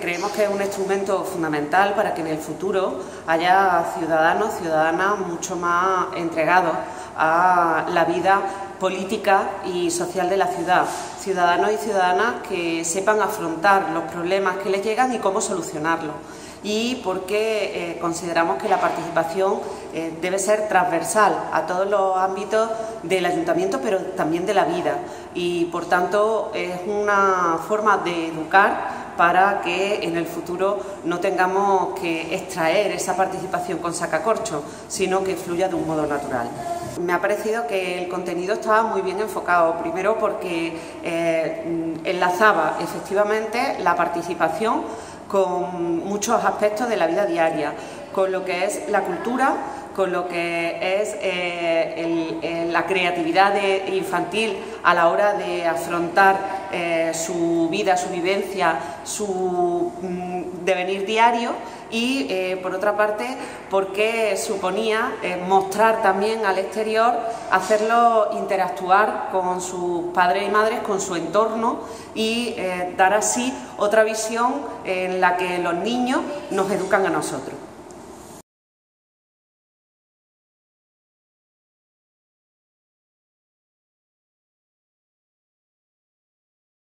creemos que es un instrumento fundamental para que en el futuro haya ciudadanos, ciudadanas mucho más entregados a la vida política y social de la ciudad, ciudadanos y ciudadanas que sepan afrontar los problemas que les llegan y cómo solucionarlos. Y porque eh, consideramos que la participación eh, debe ser transversal a todos los ámbitos del ayuntamiento, pero también de la vida. Y por tanto es una forma de educar para que en el futuro no tengamos que extraer esa participación con sacacorcho, sino que fluya de un modo natural. Me ha parecido que el contenido estaba muy bien enfocado, primero porque eh, enlazaba efectivamente la participación con muchos aspectos de la vida diaria, con lo que es la cultura, con lo que es eh, la creatividad infantil a la hora de afrontar eh, su vida, su vivencia, su mm, devenir diario y eh, por otra parte porque suponía mostrar también al exterior, hacerlo interactuar con sus padres y madres, con su entorno y dar así otra visión en la que los niños nos educan a nosotros.